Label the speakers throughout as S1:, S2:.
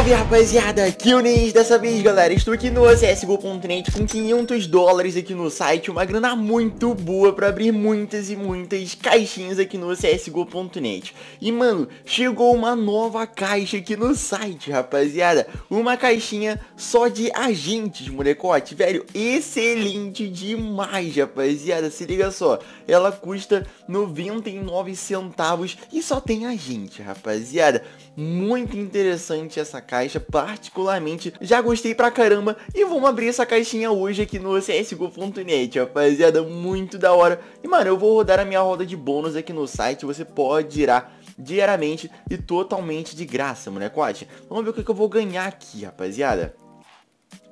S1: Salve rapaziada, aqui o Nis, dessa vez galera, estou aqui no CSGO.net com 500 dólares aqui no site, uma grana muito boa para abrir muitas e muitas caixinhas aqui no CSGO.net E mano, chegou uma nova caixa aqui no site rapaziada, uma caixinha só de agentes molecote, velho, excelente demais rapaziada, se liga só, ela custa 99 centavos e só tem agente rapaziada, muito interessante essa caixa, particularmente já gostei pra caramba e vamos abrir essa caixinha hoje aqui no CSGO.net, rapaziada, muito da hora. E mano, eu vou rodar a minha roda de bônus aqui no site, você pode girar diariamente e totalmente de graça, molecote. Vamos ver o que, que eu vou ganhar aqui, rapaziada.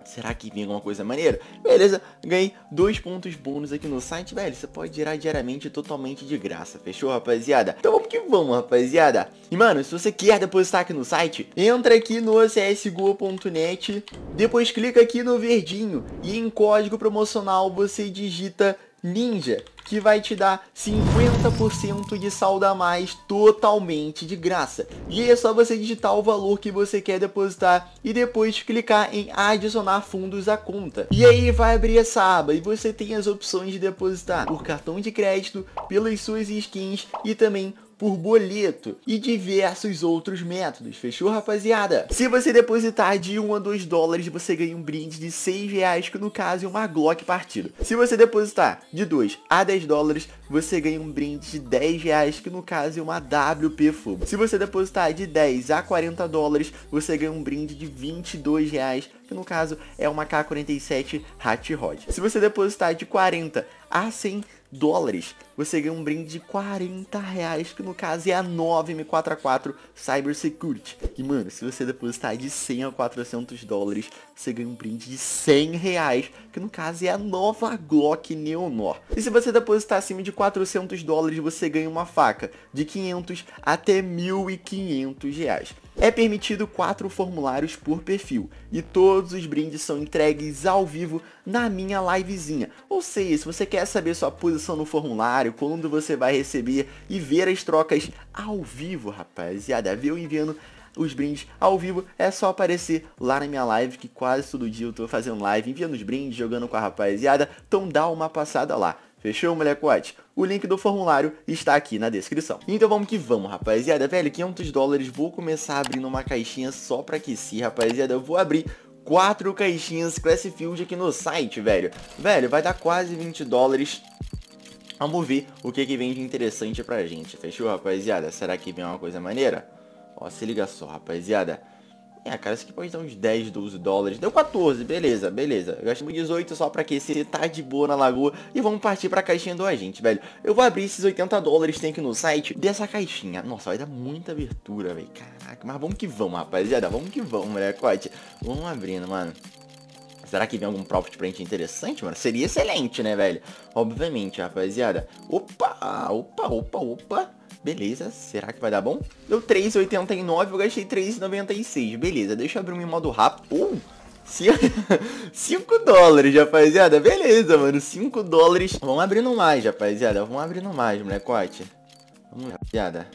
S1: Será que vem alguma coisa maneira? Beleza, ganhei dois pontos bônus aqui no site, velho. Você pode girar diariamente totalmente de graça, fechou, rapaziada? Então vamos que vamos, rapaziada. E, mano, se você quer depositar aqui no site, entra aqui no csgo.net, depois clica aqui no verdinho e em código promocional você digita Ninja que vai te dar 50% de saldo a mais totalmente de graça. E é só você digitar o valor que você quer depositar e depois clicar em adicionar fundos à conta. E aí vai abrir essa aba e você tem as opções de depositar por cartão de crédito, pelas suas skins e também por boleto e diversos outros métodos, fechou rapaziada? Se você depositar de 1 a 2 dólares, você ganha um brinde de 6 reais, que no caso é uma Glock partida. Se você depositar de 2 a 10 dólares, você ganha um brinde de 10 reais, que no caso é uma WP Fubo. Se você depositar de 10 a 40 dólares, você ganha um brinde de 22 reais, que no caso é uma K47 Hat Rod. Se você depositar de 40 a 100 dólares, você ganha um brinde de 40 reais, que no caso é a 9M44 Cyber Security. E mano, se você depositar de 100 a 400 dólares, você ganha um brinde de 100 reais, que no caso é a nova Glock Neonor. E se você depositar acima de 400 dólares, você ganha uma faca de 500 até 1.500 reais. É permitido quatro formulários por perfil e todos os brindes são entregues ao vivo na minha livezinha. Ou seja, se você quer saber sua posição no formulário, quando você vai receber e ver as trocas ao vivo, rapaziada, ver eu enviando os brindes ao vivo, é só aparecer lá na minha live, que quase todo dia eu tô fazendo live, enviando os brindes, jogando com a rapaziada, então dá uma passada lá. Fechou, molecote? O link do formulário está aqui na descrição. Então vamos que vamos, rapaziada. Velho, 500 dólares. Vou começar abrindo uma caixinha só pra aquecer, rapaziada. Eu vou abrir quatro caixinhas Classfield aqui no site, velho. Velho, vai dar quase 20 dólares. Vamos ver o que, que vem de interessante pra gente. Fechou, rapaziada? Será que vem uma coisa maneira? Ó, se liga só, rapaziada. É, cara, isso aqui pode dar uns 10, 12 dólares. Deu 14, beleza, beleza. Gastamos 18 só pra aquecer, tá de boa na lagoa. E vamos partir pra caixinha do agente, velho. Eu vou abrir esses 80 dólares tem aqui no site dessa caixinha. Nossa, vai dar muita abertura, velho. Caraca, mas vamos que vamos, rapaziada. Vamos que vamos, molecote. Vamos abrindo, mano. Será que vem algum profit pra gente interessante, mano? Seria excelente, né, velho? Obviamente, rapaziada. Opa, opa, opa, opa. Beleza, será que vai dar bom? Deu 3,89, eu gastei 3,96. Beleza, deixa eu abrir um modo rápido. Uh, 5 dólares, rapaziada. Beleza, mano. 5 dólares. Vamos abrindo mais, rapaziada. Vamos abrindo mais, molecote. Vamos, rapaziada.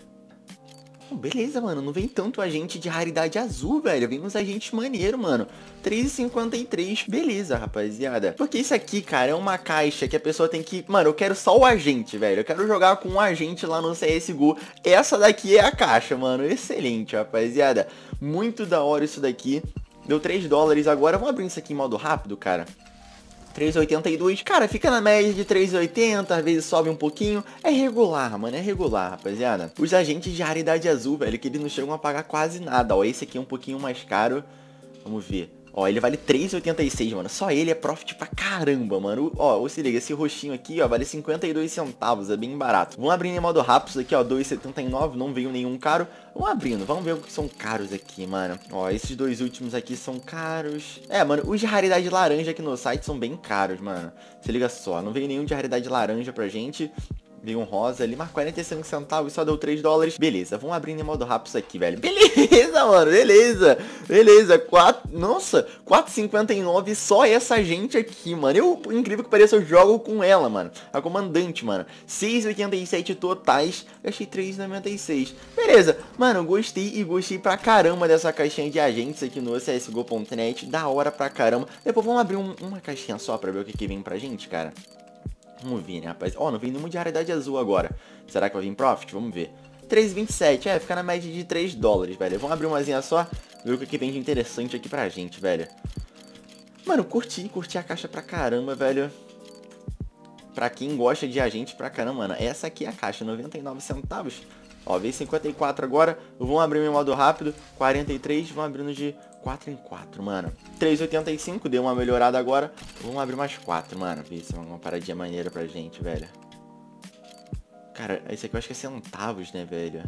S1: Beleza, mano, não vem tanto agente de raridade azul, velho. Vem uns agentes maneiro, mano. 3,53. Beleza, rapaziada. Porque isso aqui, cara, é uma caixa que a pessoa tem que... Mano, eu quero só o agente, velho. Eu quero jogar com um agente lá no CSGO. Essa daqui é a caixa, mano. Excelente, rapaziada. Muito da hora isso daqui. Deu 3 dólares agora. Vamos abrir isso aqui em modo rápido, cara. 3,82. Cara, fica na média de 3,80, às vezes sobe um pouquinho. É regular, mano, é regular, rapaziada. Os agentes de raridade azul, velho, que eles não chegam a pagar quase nada. Ó, esse aqui é um pouquinho mais caro. Vamos ver. Ó, ele vale 3,86, mano. Só ele é profit pra caramba, mano. Ó, se liga, esse roxinho aqui, ó, vale 52 centavos, é bem barato. Vamos abrir em modo rápido aqui, ó, 2,79, não veio nenhum caro. Vamos abrindo, vamos ver o que são caros aqui, mano. Ó, esses dois últimos aqui são caros. É, mano, os de raridade laranja aqui no site são bem caros, mano. Se liga só, não veio nenhum de raridade laranja pra gente. Um rosa ali, mas 45 centavos, só deu 3 dólares. Beleza, vamos abrir em modo rápido isso aqui, velho. Beleza, mano, beleza. Beleza, 4... Nossa, 4,59 só essa gente aqui, mano. Eu, incrível que pareça, eu jogo com ela, mano. A comandante, mano. 6,87 totais. Achei 3,96. Beleza, mano, gostei e gostei pra caramba dessa caixinha de agentes aqui no CSGO.net. Da hora pra caramba. Depois vamos abrir um, uma caixinha só pra ver o que, que vem pra gente, cara. Vamos ver, né, rapaz? Ó, oh, não vem nenhuma de raridade azul agora. Será que vai vir Profit? Vamos ver. 3,27. É, fica na média de 3 dólares, velho. Vamos abrir umazinha só. Ver o que vem de interessante aqui pra gente, velho. Mano, curti, curti a caixa pra caramba, velho. Pra quem gosta de agente pra caramba, mano. Essa aqui é a caixa, 99 centavos. Ó, veio 54 agora. Vamos abrir meu modo rápido. 43, vamos abrindo de 4 em 4, mano. 3,85, deu uma melhorada agora. Vamos abrir mais 4, mano. Se é uma paradinha maneira pra gente, velho. Cara, esse aqui eu acho que é centavos, né, velho?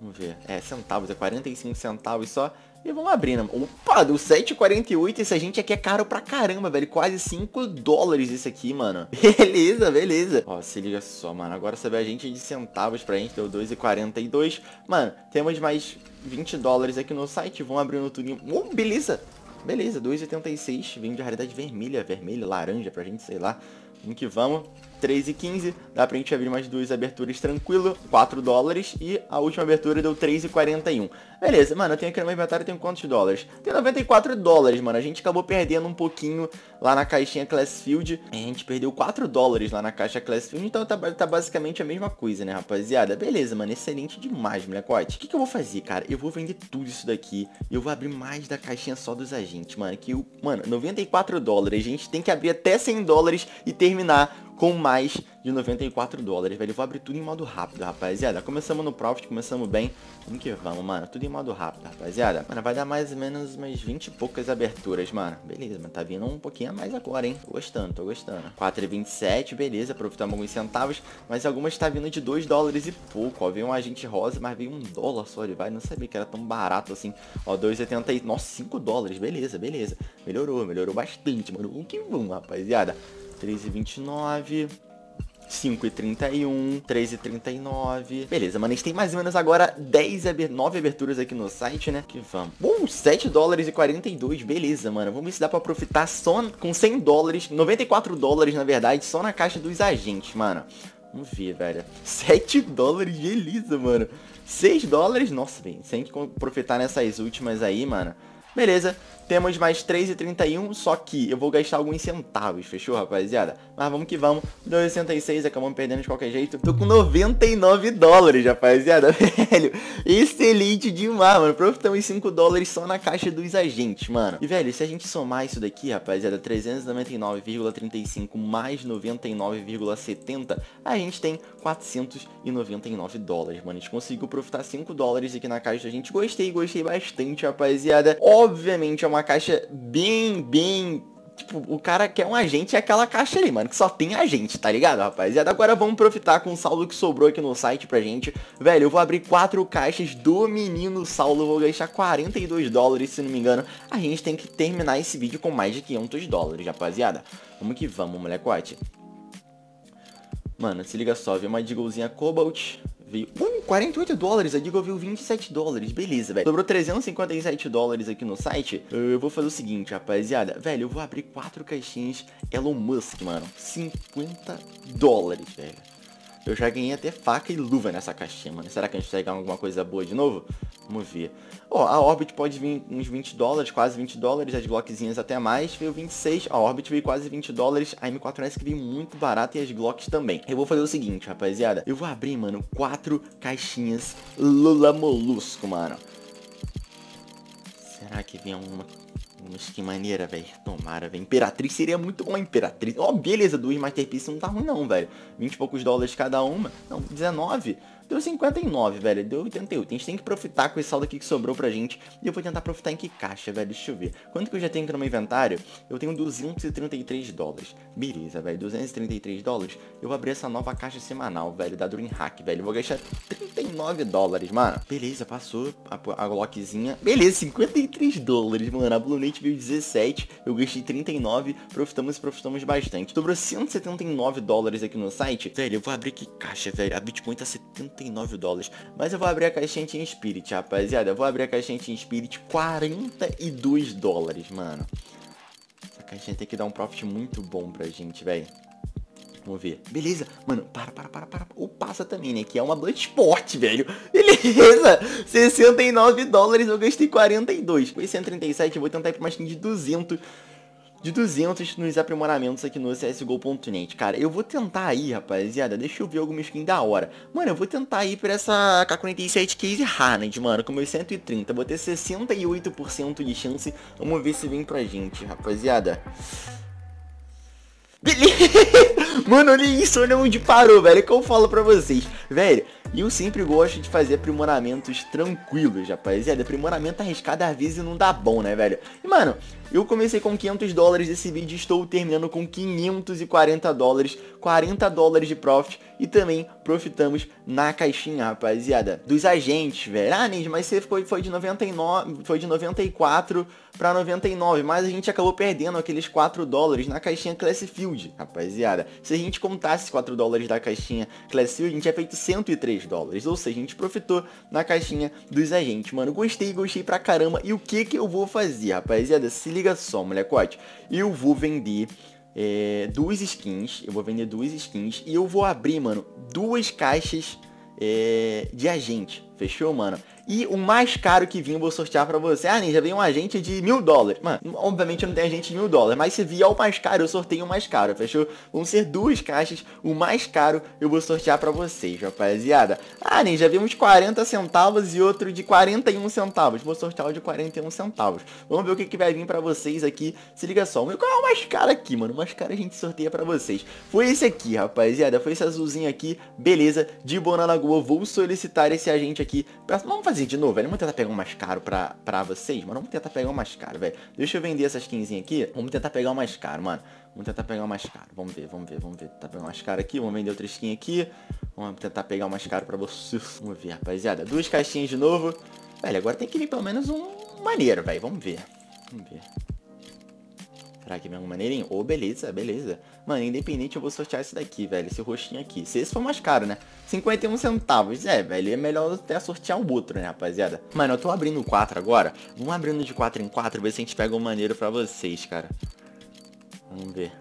S1: Vamos ver. É, centavos, é 45 centavos só. E vamos abrir, né? Opa, deu 7,48. Esse gente aqui é caro pra caramba, velho. Quase 5 dólares esse aqui, mano. Beleza, beleza. Ó, se liga só, mano. Agora sabe a gente de centavos pra gente. Deu 2,42. Mano, temos mais 20 dólares aqui no site. Vamos abrir no tudo. Oh, beleza. Beleza, 2,86. Vem de raridade vermelha, vermelha, laranja pra gente, sei lá. Vamos que vamos. 3 e 15, dá pra gente abrir mais duas aberturas tranquilo, 4 dólares, e a última abertura deu 3 e 41. Beleza, mano, eu tenho aqui no meu inventário, tenho quantos dólares? Tem 94 dólares, mano, a gente acabou perdendo um pouquinho lá na caixinha Classfield, a gente perdeu 4 dólares lá na caixa Classfield, então tá, tá basicamente a mesma coisa, né, rapaziada? Beleza, mano, excelente demais, molecote. O que, que eu vou fazer, cara? Eu vou vender tudo isso daqui, e eu vou abrir mais da caixinha só dos agentes, mano, que, o, mano, 94 dólares, a gente tem que abrir até 100 dólares e terminar com mais de 94 dólares, velho. Vou abrir tudo em modo rápido, rapaziada. Começamos no Profit, começamos bem. Vamos que vamos, mano. Tudo em modo rápido, rapaziada. Mano, vai dar mais ou menos umas 20 e poucas aberturas, mano. Beleza, mas tá vindo um pouquinho a mais agora, hein. Tô gostando, tô gostando. 4,27, beleza. Aproveitamos alguns centavos. Mas algumas tá vindo de 2 dólares e pouco, ó. Veio um agente rosa, mas veio um dólar só, ele vai. Não sabia que era tão barato assim. Ó, 2,70 Nossa, 5 dólares. Beleza, beleza. Melhorou, melhorou bastante, mano. Vamos que vamos, rapaziada. 3,29. 5,31, 3,39. Beleza, mano, a gente tem mais ou menos agora 10, 9 aberturas aqui no site, né? Que vamos. Bom, 7 dólares e 42, beleza, mano. Vamos ver se dá pra aproveitar só com 100 dólares, 94 dólares, na verdade, só na caixa dos agentes, mano. Vamos ver, velho. 7 dólares, beleza, mano. 6 dólares, nossa, bem, sem que aproveitar nessas últimas aí, mano. Beleza, temos mais 3,31, só que eu vou gastar alguns centavos, fechou, rapaziada? Mas vamos que vamos. 2,66, acabamos perdendo de qualquer jeito. Tô com 99 dólares, rapaziada, velho. Excelente demais, mano. Profitamos 5 dólares só na caixa dos agentes, mano. E, velho, se a gente somar isso daqui, rapaziada, 399,35 mais 99,70, a gente tem 499 dólares, mano. A gente conseguiu profitar 5 dólares aqui na caixa. A gente gostei, gostei bastante, rapaziada. Obviamente é uma caixa bem, bem Tipo, o cara quer um agente é aquela caixa ali, mano, que só tem agente, tá ligado, rapaziada? Agora vamos profitar com o saldo que sobrou aqui no site pra gente. Velho, eu vou abrir quatro caixas do menino saldo, vou gastar 42 dólares, se não me engano. A gente tem que terminar esse vídeo com mais de 500 dólares, rapaziada. Vamos que vamos, molecote. Mano, se liga só, viu uma Deaglezinha Cobalt, veio... Uh, 48 dólares, a Deagle veio 27 dólares, beleza, velho. Sobrou 357 dólares aqui no site. Eu vou fazer o seguinte, rapaziada. Velho, eu vou abrir quatro caixinhas Elon Musk, mano. 50 dólares, velho. Eu já ganhei até faca e luva nessa caixinha, mano. Será que a gente vai ganhar alguma coisa boa de novo? Vamos ver. Ó, oh, a Orbit pode vir uns 20 dólares, quase 20 dólares. As Glockzinhas até mais. Veio 26. A Orbit veio quase 20 dólares. A M4S que veio muito barata e as Glocks também. Eu vou fazer o seguinte, rapaziada. Eu vou abrir, mano, quatro caixinhas Lula Molusco, mano. Será que vem alguma mas que maneira, velho. Tomara, velho. Imperatriz seria muito bom. Imperatriz. Ó, oh, beleza. Duas Masterpiece não tá ruim, não, velho. 20 e poucos dólares cada uma. Não, 19. Deu 59, velho. Deu 88. A gente tem que profitar com esse saldo aqui que sobrou pra gente. E eu vou tentar profitar em que caixa, velho? Deixa eu ver. Quanto que eu já tenho aqui no meu inventário? Eu tenho 233 dólares. Beleza, velho. 233 dólares. Eu vou abrir essa nova caixa semanal, velho. Da Dreamhack, velho. Eu vou gastar 39 dólares, mano. Beleza, passou a, a lockzinha. Beleza, 53 dólares, mano. A Blue Nate veio 17. Eu gastei 39. Profitamos e profitamos bastante. Sobrou 179 dólares aqui no site. Velho, eu vou abrir que caixa, velho. A Bitcoin tá 79 dólares. Mas eu vou abrir a caixinha em Spirit, rapaziada. Eu vou abrir a caixinha em Spirit 42 dólares, mano. Essa caixinha tem que dar um profit muito bom pra gente, velho. Vamos ver. Beleza. Mano, para, para, para, para. O passa também, né? Que é uma Bloodsport, velho. Beleza. 69 dólares, eu gastei 42. Foi 137, eu vou tentar ir pra uma skin de 200 de 200 nos aprimoramentos aqui no CSGO.net. Cara, eu vou tentar aí, rapaziada, deixa eu ver alguma skin da hora. Mano, eu vou tentar ir pra essa K47 Case Harned, mano, com meus 130. Vou ter 68% de chance. Vamos ver se vem pra gente, rapaziada. Beleza! Mano, olha isso, olha onde parou, velho. É que eu falo pra vocês. Velho, eu sempre gosto de fazer aprimoramentos tranquilos, rapaziada. Aprimoramento arriscado às vezes não dá bom, né, velho? E, mano, eu comecei com 500 dólares desse vídeo e estou terminando com 540 dólares, 40 dólares de profit e também profitamos na caixinha, rapaziada, dos agentes, velho. Ah, Ninja, mas você foi, foi de 99, foi de 94 para 99, mas a gente acabou perdendo aqueles 4 dólares na caixinha Class Field, rapaziada. Se a gente contasse 4 dólares da caixinha Class Field, a gente tinha feito 103 dólares, ou seja, a gente profitou na caixinha dos agentes, mano. Gostei, gostei pra caramba. E o que que eu vou fazer, rapaziada? Se liga só, molecote. Eu vou vender é, duas skins. Eu vou vender duas skins. E eu vou abrir, mano, duas caixas é, de agente. Fechou, mano? E o mais caro que vinha eu vou sortear pra você. Ah, Ninja, vem um agente de mil dólares. Mano, obviamente eu não tenho agente de mil dólares. Mas se vier o mais caro, eu sorteio o mais caro, fechou? Vão ser duas caixas. O mais caro eu vou sortear pra vocês, rapaziada. Ah, Ninja, vem uns 40 centavos e outro de 41 centavos. Vou sortear o de 41 centavos. Vamos ver o que, que vai vir pra vocês aqui. Se liga só. Qual é o mais caro aqui, mano? O mais caro a gente sorteia pra vocês. Foi esse aqui, rapaziada. Foi esse azulzinho aqui. Beleza. De boa na lagoa. Vou solicitar esse agente aqui. Pra... Vamos fazer fazer de novo, velho. Vamos tentar pegar um mais caro pra, pra vocês, mano. Vamos tentar pegar um mais caro, velho. Deixa eu vender essas 15 aqui. Vamos tentar pegar um mais caro, mano. Vamos tentar pegar um mais caro. Vamos ver, vamos ver, vamos ver. Tentar pegar um mais caro aqui. Vamos vender outra skin aqui. Vamos tentar pegar um mais caro pra vocês. Vamos ver, rapaziada. Duas caixinhas de novo. Velho, agora tem que vir pelo menos um maneiro, velho. Vamos ver. Vamos ver. Será que vem um maneirinho? Ô, oh, beleza, beleza. Mano, independente eu vou sortear esse daqui, velho. Esse roxinho aqui. Se esse for mais caro, né? 51 centavos. É, velho, é melhor até sortear o outro, né, rapaziada? Mano, eu tô abrindo 4 agora. Vamos abrindo de 4 em 4, ver se a gente pega um maneiro pra vocês, cara. Vamos ver.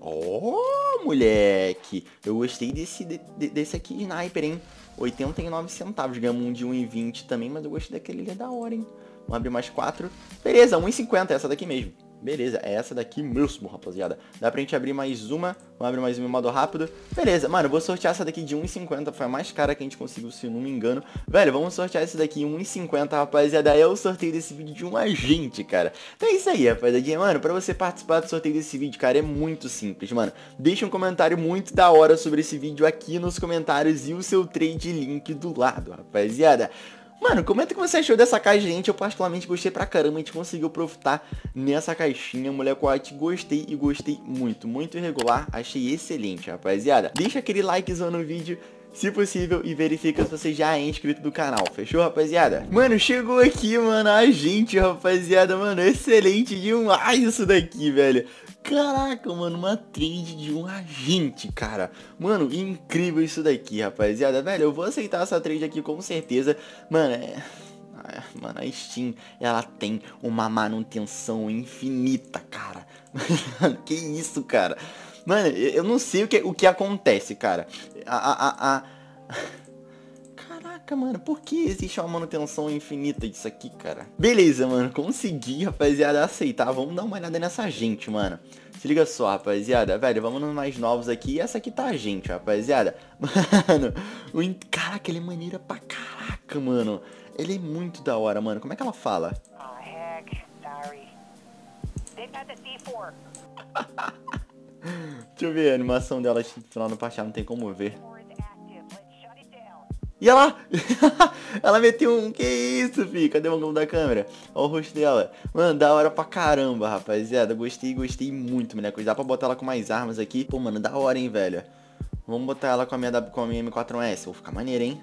S1: Oh, moleque. Eu gostei desse, de, desse aqui sniper, hein? 89 centavos. Ganhamos um de 1,20 também, mas eu gostei daquele ali é da hora, hein? Vamos abrir mais 4. Beleza, 1,50, essa daqui mesmo. Beleza, é essa daqui mesmo, rapaziada. Dá pra gente abrir mais uma. Vamos abrir mais uma em modo rápido. Beleza, mano, vou sortear essa daqui de 1,50. Foi a mais cara que a gente conseguiu, se não me engano. Velho, vamos sortear essa daqui 1,50, rapaziada. É o sorteio desse vídeo de um agente, cara. Então é isso aí, rapaziada. Mano, pra você participar do sorteio desse vídeo, cara, é muito simples, mano. Deixa um comentário muito da hora sobre esse vídeo aqui nos comentários e o seu trade link do lado, rapaziada. Mano, comenta o que você achou dessa caixa, gente. Eu particularmente gostei pra caramba. A gente conseguiu profitar nessa caixinha, molecote. Gostei e gostei muito. Muito irregular. Achei excelente, rapaziada. Deixa aquele likezão no vídeo se possível, e verifica se você já é inscrito do canal, fechou, rapaziada? Mano, chegou aqui, mano, a gente, rapaziada, mano, excelente demais isso daqui, velho. Caraca, mano, uma trade de um agente, cara. Mano, incrível isso daqui, rapaziada. Velho, eu vou aceitar essa trade aqui com certeza. Mano, é... Mano, a Steam, ela tem uma manutenção infinita, cara. que isso, cara. Mano, eu não sei o que, o que acontece, cara. A, a, a... Caraca, mano, por que existe uma manutenção infinita disso aqui, cara? Beleza, mano, consegui, rapaziada, aceitar. Vamos dar uma olhada nessa gente, mano. Se liga só, rapaziada. Velho, vamos nos mais novos aqui. E essa aqui tá a gente, rapaziada. Mano, o... caraca, ele é maneira pra caraca, mano. Ele é muito da hora, mano. Como é que ela fala? Oh, heck, sorry. Deixa eu ver a animação dela lá no Pachá, não tem como ver. E ela... ela meteu um... Que isso, fi? Cadê o ângulo da câmera? Olha o rosto dela. Mano, da hora pra caramba, rapaziada. Gostei, gostei muito, né? Dá pra botar ela com mais armas aqui. Pô, mano, da hora, hein, velho. Vamos botar ela com a minha, com a minha M4S. Vou ficar maneiro, hein?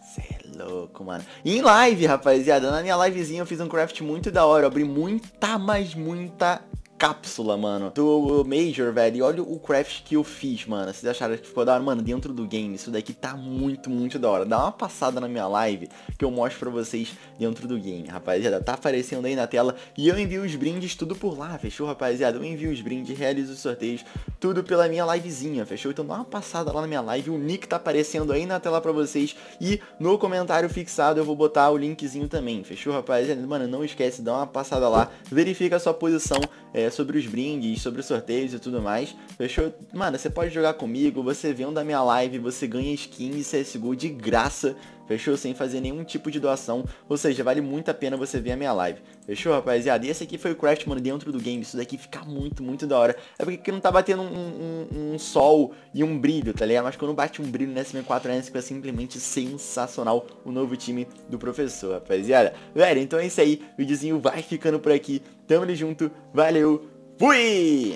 S1: Cê é louco, mano. E em live, rapaziada. Na minha livezinha eu fiz um craft muito da hora. Eu abri muita, mas muita cápsula, mano, do Major, velho. E olha o craft que eu fiz, mano. Vocês acharam que ficou da hora? Mano, dentro do game, isso daqui tá muito, muito da hora. Dá uma passada na minha live que eu mostro pra vocês dentro do game, rapaziada. Tá aparecendo aí na tela. E eu envio os brindes tudo por lá, fechou, rapaziada? Eu envio os brindes, realizo os sorteios, tudo pela minha livezinha, fechou? Então dá uma passada lá na minha live. O nick tá aparecendo aí na tela pra vocês. E no comentário fixado eu vou botar o linkzinho também, fechou, rapaziada? Mano, não esquece, dá uma passada lá. Verifica a sua posição. É, sobre os brindes, sobre os sorteios e tudo mais. Fechou? Mano, você pode jogar comigo, você vendo a minha live, você ganha skin de CSGO de graça. Fechou? Sem fazer nenhum tipo de doação. Ou seja, vale muito a pena você ver a minha live. Fechou, rapaziada? E esse aqui foi o craft, mano, dentro do game. Isso daqui fica muito, muito da hora. É porque não tá batendo um, um, um sol e um brilho, tá ligado? Mas quando bate um brilho nessa M4N, fica simplesmente sensacional o novo time do professor, rapaziada. Velho, então é isso aí. O videozinho vai ficando por aqui. Tamo junto. Valeu. Fui!